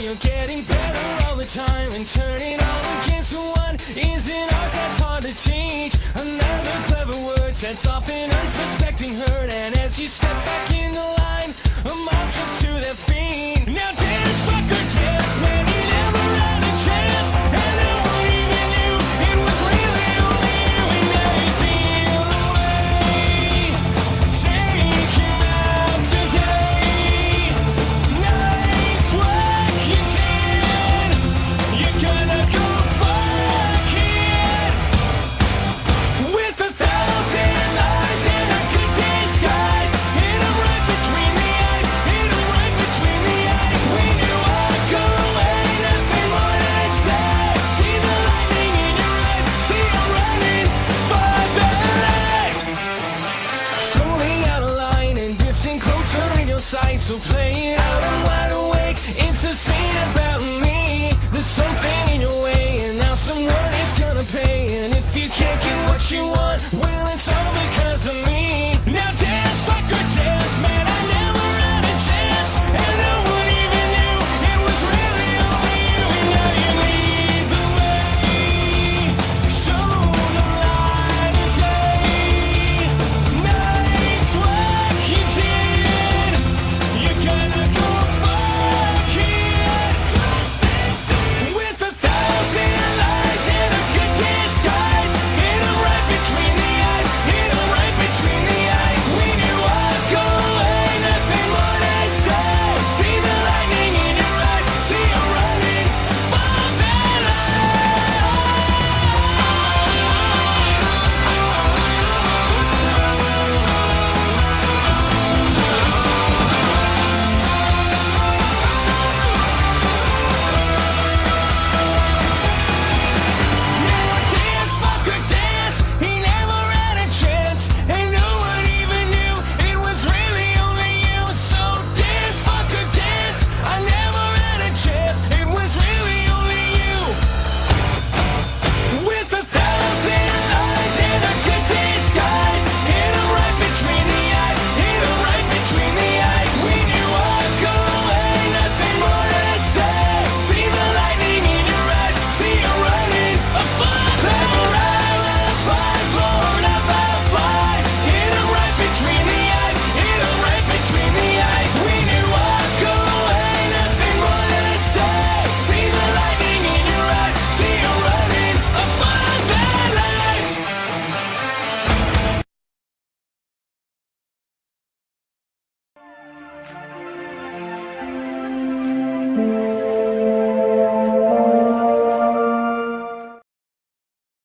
you're getting better all the time. And turning all against one isn't art that's hard to teach. Another clever word sets off an unsuspected Sights are playing out and wide